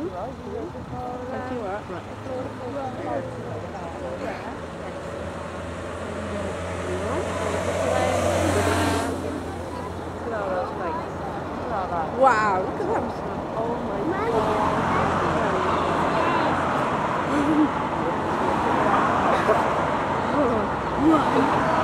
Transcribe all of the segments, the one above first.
Lift you up. Wow, look at them. Oh my god. Oh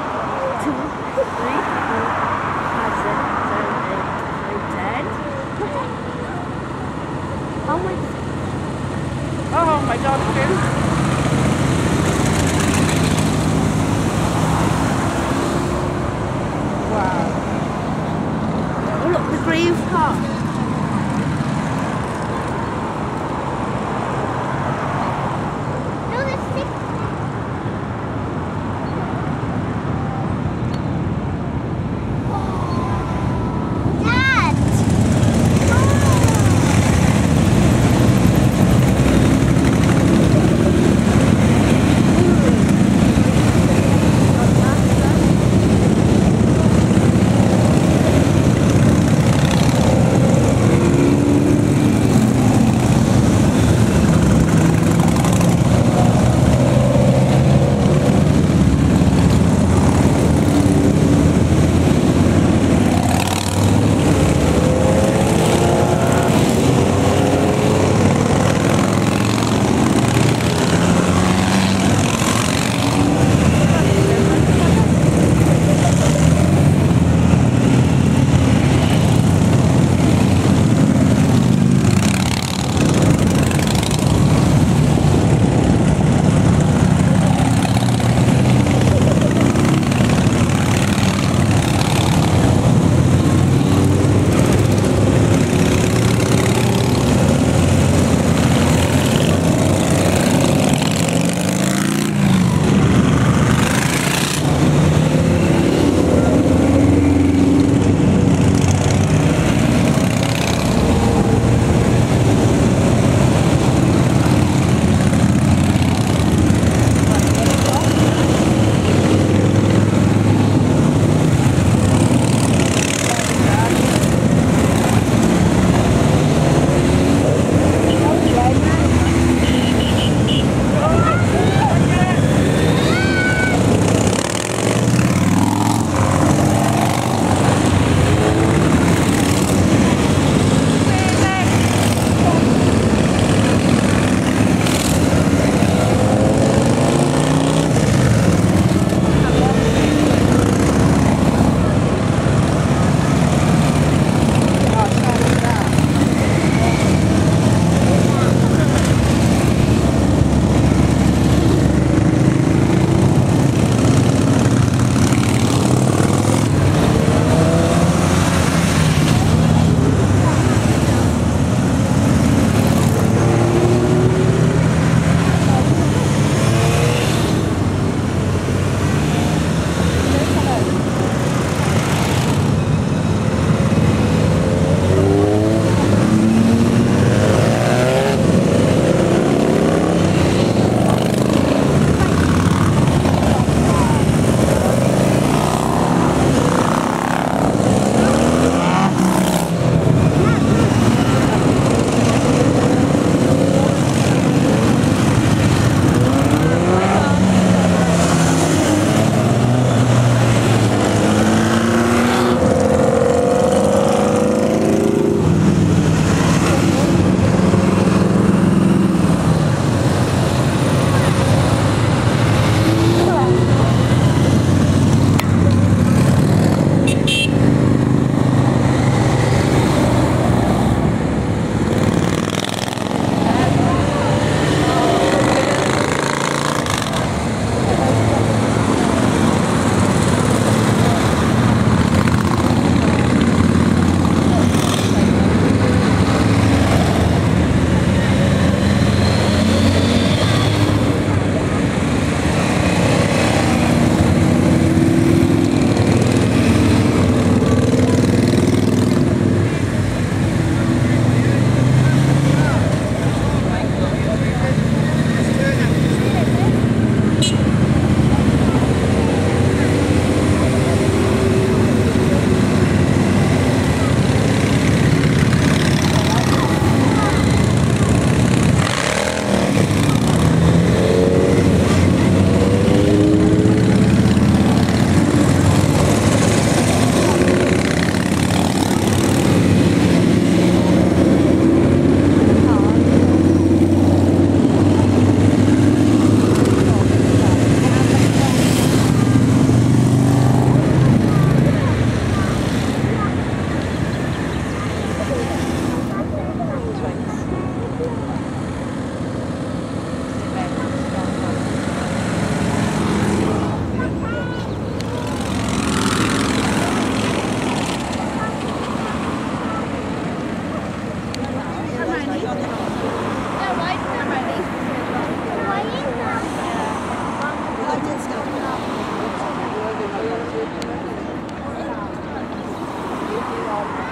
home.